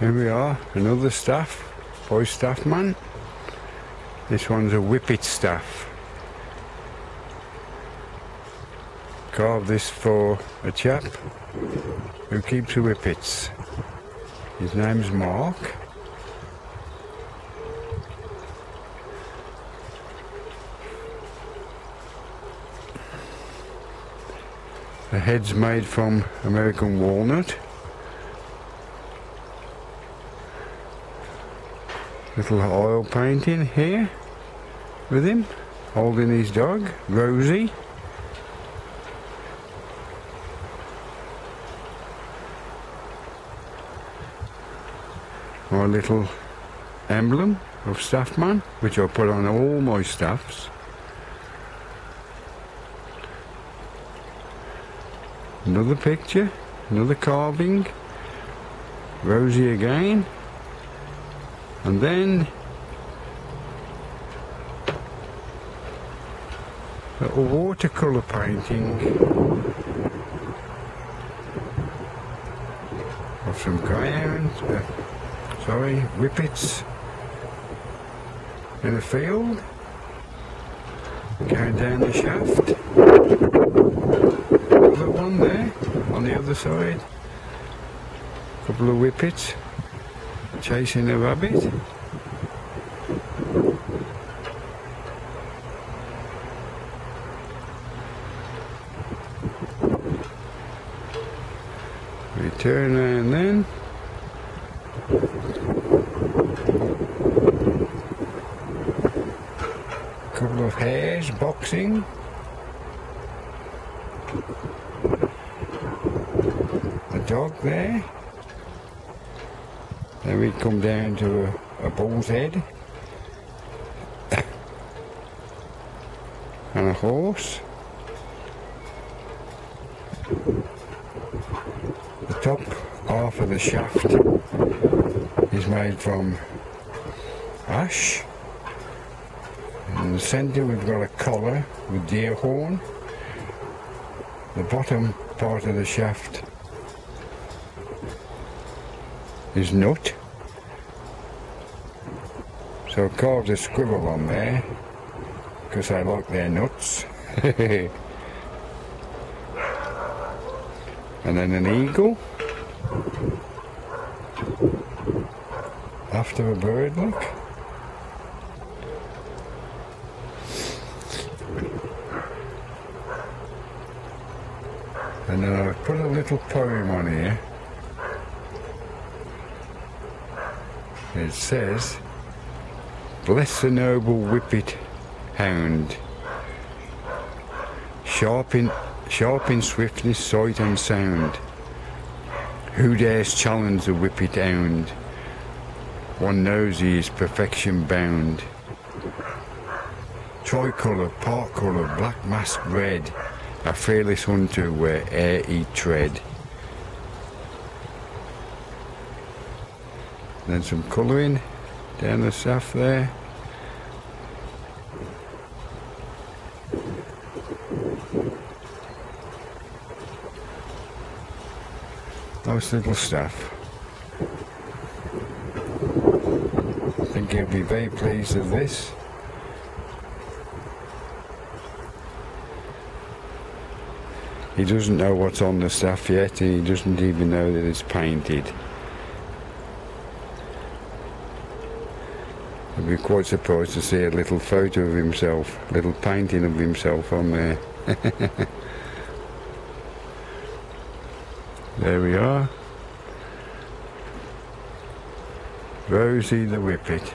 Here we are, another staff, boy staff man. This one's a whippet staff. Carved this for a chap who keeps whippets. His name's Mark. The head's made from American walnut. Little oil painting here with him, holding his dog, Rosie. My little emblem of Staffman, which I put on all my staffs. Another picture, another carving, Rosie again, and then a watercolour painting of some greyhounds, uh, sorry, whippets in a field, going down the shaft. Another one there on the other side. A couple of whippets chasing a rabbit. We turn and then couple of hares boxing. A dog there. Then we come down to a, a bull's head. and a horse. The top half of the shaft is made from ash. In the centre we've got a collar with deer horn. The bottom part of the shaft is nut. So I carved a squirrel on there because I like their nuts. and then an eagle. After a bird, look. And then I've put a little poem on here. It says, Bless the noble whippet hound, sharp in, sharp in swiftness, sight and sound. Who dares challenge the whippet hound? One knows he is perfection bound. Tricolour, part colour, black mask red, a fearless hunter where air he tread. Then some colouring down the shaft there. Nice little stuff. I think he'll be very pleased with this. He doesn't know what's on the stuff yet and he doesn't even know that it's painted. I'd be quite surprised to see a little photo of himself, a little painting of himself on there. there we are. Rosie the Whippet.